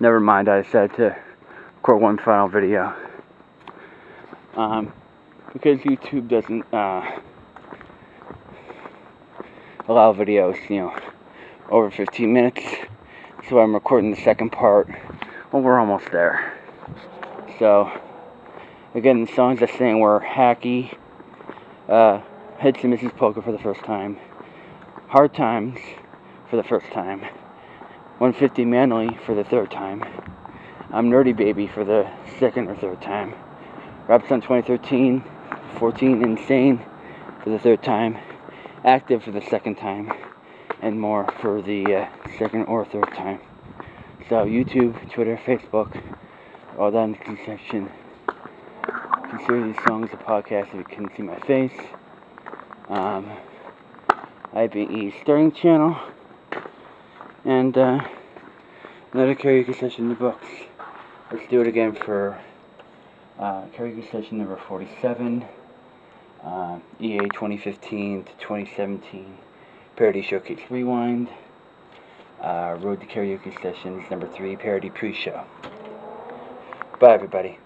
never mind, I decided to record one final video. Um, because YouTube doesn't uh, allow videos, you know, over 15 minutes. So I'm recording the second part. Well, we're almost there. So, again, the songs I sang were Hacky, uh, Heads to Mrs. Poker for the first time, Hard Times for the first time, 150 Manly for the third time, I'm Nerdy Baby for the second or third time, Rap Sun 2013, 14 Insane for the third time, Active for the second time, and more for the uh, second or third time. So YouTube, Twitter, Facebook, all that in the section. Consider these songs a podcast if you couldn't see my face. Um, I have an starting channel and uh, another karaoke session in the books. Let's do it again for uh, karaoke session number 47, uh, EA 2015 to 2017 Parody Showcase Rewind, uh, Road to Karaoke Sessions number 3 Parody Pre-Show. Bye everybody.